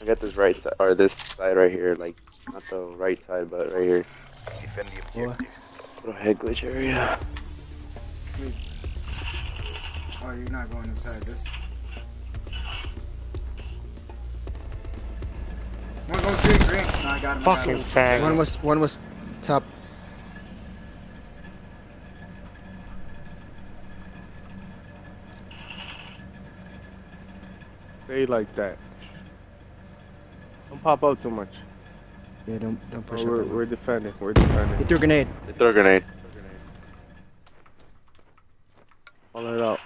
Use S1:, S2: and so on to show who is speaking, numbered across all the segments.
S1: I got this right side, or this side right here, like, not the right side, but right here.
S2: Defend the objectives.
S1: Little head glitch area.
S3: Oh, you're not going inside this. One going green, green. No, I got him.
S4: Fucking fag.
S5: One was one was top.
S4: Stay like that. Don't pop out too much.
S5: Yeah, don't don't push
S4: Oh, we're,
S5: that
S4: we're defending. We're defending.
S5: He threw a grenade.
S1: They throw a grenade.
S4: Call it out.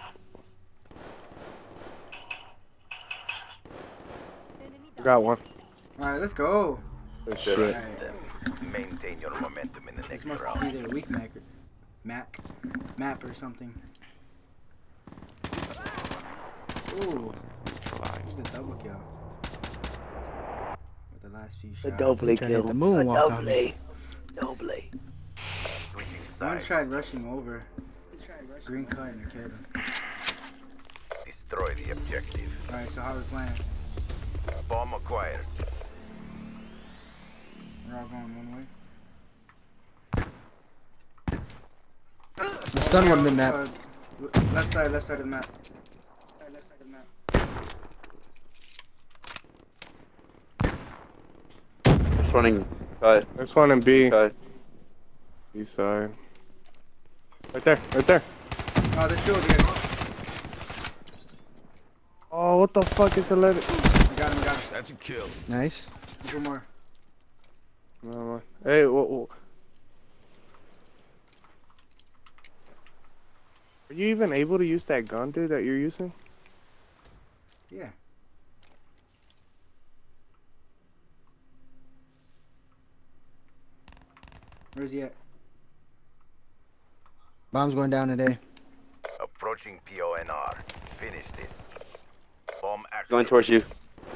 S4: I got one.
S3: Alright, let's go.
S4: Good shit.
S3: Alright,
S2: Them. Maintain your momentum in the
S3: This
S2: next
S3: must
S2: round.
S3: be their weak map, map, map or something. Ooh,
S2: Neutralized.
S3: the double kill. With last few
S1: The
S3: shots.
S1: double
S5: Trying to hit
S1: kill.
S5: the moonwalk on me.
S1: Double. Double.
S3: Someone tried rushing over. Green cut and I killed.
S2: Destroy the objective.
S3: Alright, so how we playing?
S2: Bomb acquired.
S3: We're all going one way.
S5: Stun one mid map.
S3: Uh, left side, left side of the map. Left side of the map.
S1: Just running. Cut.
S4: There's one in B.
S1: Cut.
S4: B side. Right there. Right there.
S3: Ah, oh, there's two over here.
S4: Oh, what the fuck is the letter?
S3: I got him, I got him.
S2: That's a kill.
S5: Nice.
S3: There's one more.
S4: No, no. Hey, wha- wha- Are you even able to use that gun, dude, that you're using?
S3: Yeah. Where's he at?
S5: Bomb's going down today.
S2: Approaching PONR. Finish this. Bomb active.
S1: Going towards you.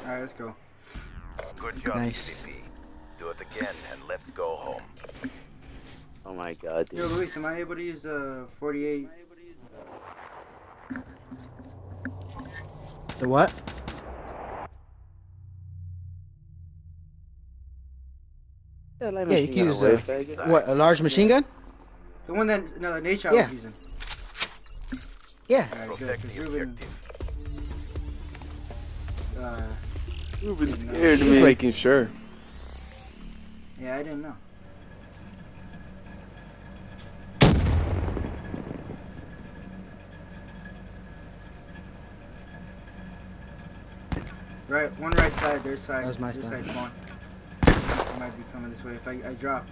S3: Alright, let's go.
S2: Good job,
S5: Nice.
S2: CDP. Do it again and let's go home.
S1: Oh my god, dude.
S3: Yo,
S1: dude.
S3: Luis, am I able to use uh, the 48?
S5: The what? Yeah, you can use
S1: away,
S5: uh,
S1: faggot.
S5: what? A large machine gun?
S3: The one that no, Nadeshot
S5: Yeah.
S3: was using.
S5: Yeah.
S3: Alright, good.
S2: Protect
S3: 'cause
S2: the
S3: Ruben, uh,
S1: Ruben scared me.
S4: making sure.
S3: yeah, I didn't know. Right, one right side, their side,
S5: That was my
S3: their
S5: stun.
S3: side spawn. He might be coming this way. If I, I drop,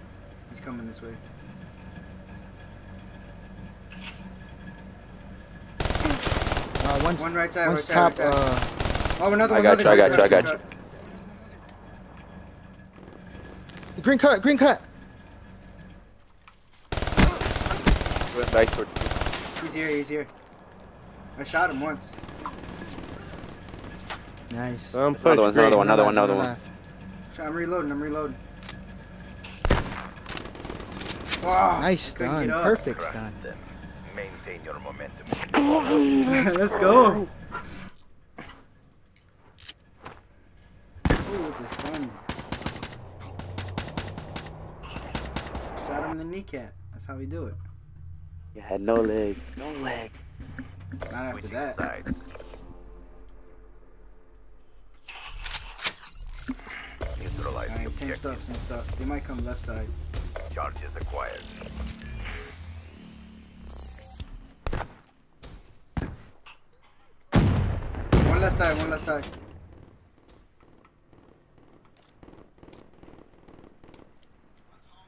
S3: he's coming this way.
S5: Uh, one's
S3: One right side,
S5: one's
S3: right side, right side.
S5: Uh,
S3: oh, another one.
S1: I
S3: one.
S1: got
S3: another
S1: you, I got you, I got
S3: one.
S5: green cut. Green cut.
S1: Went back.
S3: He's here, he's here. I shot him once.
S5: Nice.
S4: Um.
S1: Another one, another one, another one, another one.
S5: left.
S3: Shot- I'm reloading, I'm reloading. Oh,
S5: Nice
S3: couldn't
S5: stun. Perfect
S2: Crush
S5: stun.
S2: them. Maintain your momentum.
S3: Let's go. Ooh, with the stun. Shot him in the kneecap. That's how we do it.
S1: You had no leg. No leg.
S3: Not after
S2: Switching
S3: that.
S2: sides. Neutralize the
S3: Alright, same stuff, same stuff. They might come left side.
S2: Charges acquired.
S3: One left side, one left side.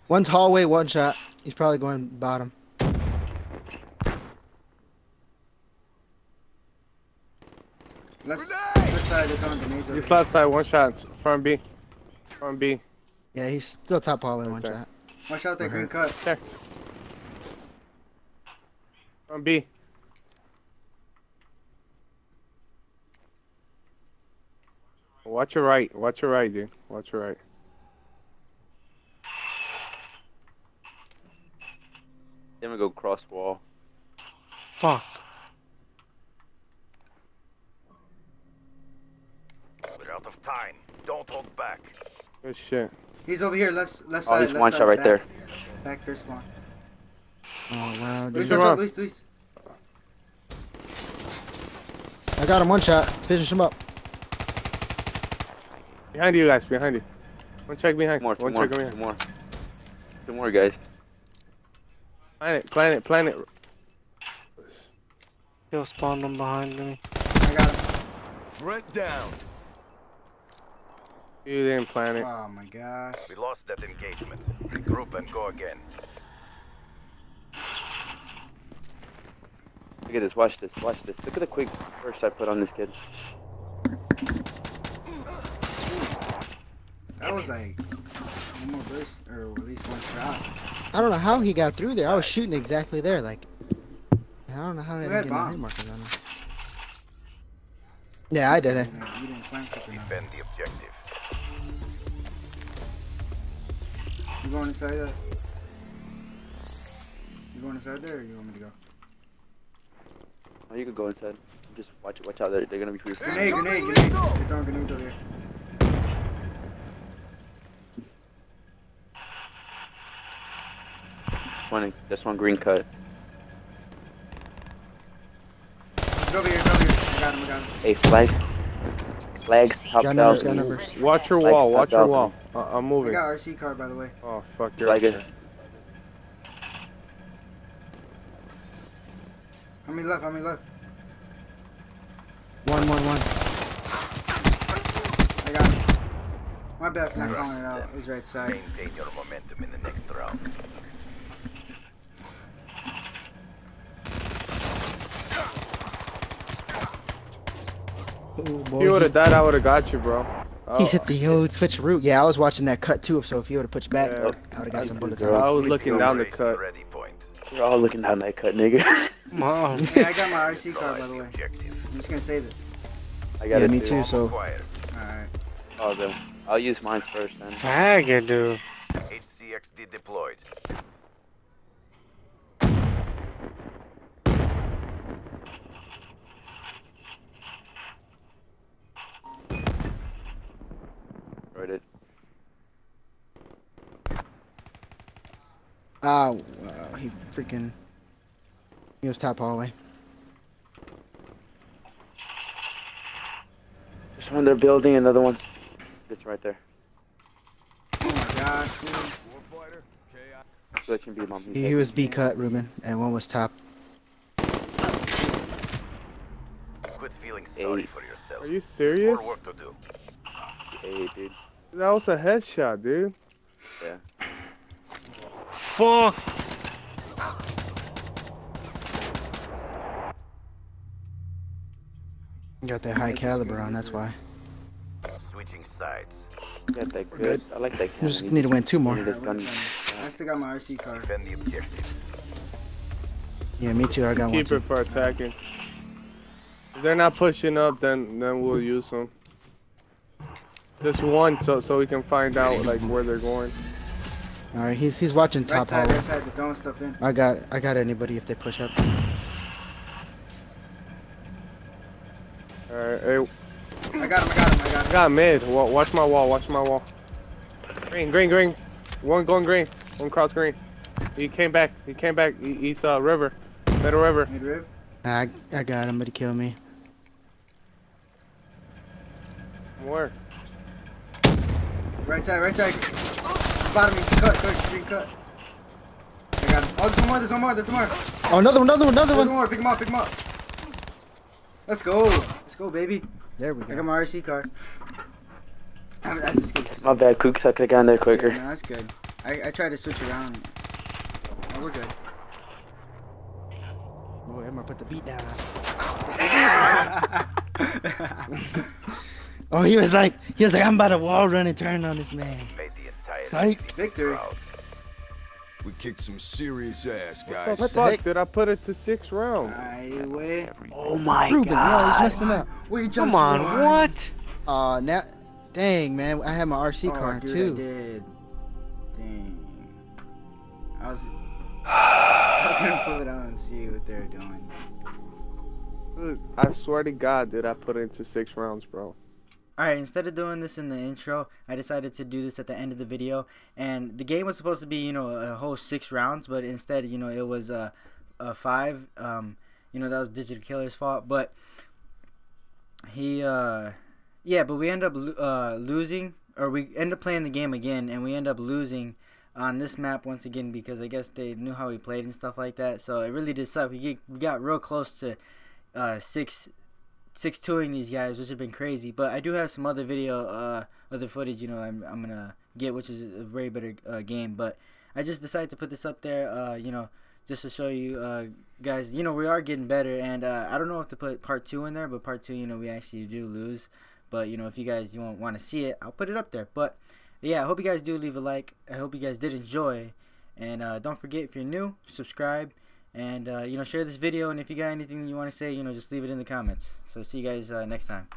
S5: One's hallway. One shot. He's probably going bottom.
S3: Left, left side, they're throwing grenades over
S4: Just left side, one shot. Front B. Front B.
S5: Yeah, he's still top hallway. One shot.
S3: Watch out that green cut.
S4: There. Front B. Watch your right. Watch your right, dude. Watch your right.
S1: Then we go cross wall.
S4: Fuck.
S2: We're out of time. Don't hold back.
S4: Good shit.
S3: He's over here, left, left
S1: Oh,
S3: side.
S1: he's
S3: left
S1: one
S3: side,
S1: shot right
S3: back,
S1: there.
S3: Back there, spawn.
S5: Oh wow,
S3: Luis,
S5: dude.
S3: watch
S4: wrong.
S3: Luis, Luis.
S5: I got him one shot. Finish him up.
S4: Behind you guys, behind you. One check behind.
S1: Two more, two
S4: One
S1: more,
S4: check
S1: two more. Two more, guys.
S4: Planet, planet, planet.
S6: He'll spawn them behind me.
S3: I got him.
S2: Threat down.
S4: You didn't plan it.
S3: Oh my gosh.
S2: We lost that engagement. Regroup and go again.
S1: Look at this. Watch this. Watch this. Look at the quick burst I put on this kid.
S3: That was like one more burst, or at least one shot.
S5: I don't know how he got through there. I was shooting exactly there, like. I don't know how I
S3: Who
S5: didn't get no
S3: bomb?
S5: markers on him. Yeah, I did it.
S3: You didn't flank quick.
S2: Defend the objective.
S3: You going inside that? You going inside there, or you want me to go?
S1: Oh, you could go inside. Just watch watch out. They're, they're gonna be free.
S3: Grenade, grenade, grenade. They're throwing grenades over here.
S1: One, this one green cut.
S3: He's over here, he's over here. I got him, I got him.
S1: Hey, flags. Flags, top
S5: Got numbers, got numbers.
S4: Watch your
S1: Like
S4: wall,
S1: top
S4: watch your wall. Uh, I'm moving.
S3: I
S4: moving.
S3: got RC card, by the way.
S4: Oh, fuck, you're
S1: Like
S4: up
S1: it.
S4: there.
S3: How many left? How many left?
S5: One, one, one.
S3: I got him. My bad for not
S2: Nice.
S3: calling it out. It was right side.
S2: Maintain your momentum in the next round.
S4: Oh,
S5: boy,
S4: you would have died, I would have got you, bro.
S5: he
S4: Oh,
S5: hit the old switch route. Yeah, I was watching that cut too. So if he would have pushed back,
S4: Yeah.
S5: I would have got some bullets.
S1: Bro.
S4: I was looking down the cut.
S2: Ready point.
S1: We're all looking down that cut, nigga.
S6: Come on.
S3: Yeah, I got my RC card, by the
S2: the
S3: way. I'm just gonna save it.
S1: I got
S5: Yeah,
S1: it
S5: me
S1: too.
S5: too. So
S2: Acquired.
S3: Alright.
S1: Oh, the, I'll use mine first then.
S6: Faggot, dude.
S2: HCXD deployed.
S1: Right it.
S5: Ah, wow, he freaking. He was top hallway.
S1: There's one they're building, another one. It's right there.
S3: Oh my gosh. dude.
S1: Glitching B bomb. He's
S5: He, he was B cut, Ruben, and one was top.
S2: Quit feeling sorry
S1: Hey.
S2: for yourself.
S4: Are you serious?
S2: More work to do.
S1: Hey, dude.
S4: That was a headshot, dude.
S6: Fuck.
S5: Got that high caliber on, that's why.
S2: Switching sides.
S1: Got that
S5: We're
S1: good. I like that
S5: We
S1: cannon.
S5: just need to win two more.
S1: Need this
S3: Alright,
S1: gun.
S3: we're done. I still got my RC card.
S2: Defend the objectives.
S5: Yeah, me too. I got one
S4: Keep it for attacking. If they're not pushing up, then then we'll use them. Just one, so so we can find out like where they're going.
S5: All right, he's he's watching
S3: Right
S5: top
S3: side,
S5: hallway.
S3: right side. They're throwing stuff in.
S5: I got I got anybody if they push up.
S4: All right, hey,
S3: I got him, I got him, I got him.
S4: I got mid. Watch my wall. Watch my wall. Green, green, green. One going green. One cross green. He came back. He came back. He, he's uh river, middle river.
S3: Mid riv.
S5: I I got him, but he killed me.
S4: Where?
S3: Right side, right side. Bottom, you cut, cut, green cut. I got him. Oh, there's one more, there's one more, there's one more.
S5: Oh, another one, another one, another
S3: There's one
S5: one.
S3: more, pick him up, pick him up. Let's go. Let's go, baby.
S5: There we go.
S3: I got my RC card. I, I just get
S1: My bad, Kooks. I could have gotten there quicker.
S3: No, that's good. I, I tried to switch around. Oh, we're good.
S5: Oh, Emma put the beat down. oh, he was like, he was like, I'm about to wall run and turn on this man.
S2: Made the entire
S5: Psych.
S3: Victory.
S7: We kicked some serious ass, guys.
S4: What the fuck? Did I put it to six rounds?
S3: I wait.
S1: Oh my
S5: Ruben, yo,
S1: god.
S5: he's messing up.
S3: We just
S6: Come on,
S3: won.
S6: what?
S5: Uh, now, dang man, I had my RC
S3: Oh,
S5: card
S3: dude, I did. Dang. I was. I was gonna pull it out and see what they're doing.
S4: Dude, I swear to God, did I put it into six rounds, bro?
S3: Alright, instead of doing this in the intro, I decided to do this at the end of the video. And the game was supposed to be, you know, a whole six rounds, but instead, you know, it was uh, a five. Um, you know, that was Digital Killer's fault. But he, uh, yeah, but we end up uh, losing, or we end up playing the game again, and we end up losing on this map once again because I guess they knew how we played and stuff like that. So it really did suck. We get, we got real close to uh, six six twoing these guys, which have been crazy. But I do have some other video, uh, other footage. You know, I'm I'm gonna get, which is a very better uh, game. But I just decided to put this up there. Uh, you know, just to show you uh, guys. You know, we are getting better, and uh, I don't know if to put part two in there, but part two, you know, we actually do lose. But you know, if you guys you won't want to see it, I'll put it up there. But yeah, I hope you guys do leave a like. I hope you guys did enjoy, and uh, don't forget if you're new, subscribe and uh, you know share this video and if you got anything you want to say you know just leave it in the comments. So see you guys uh, next time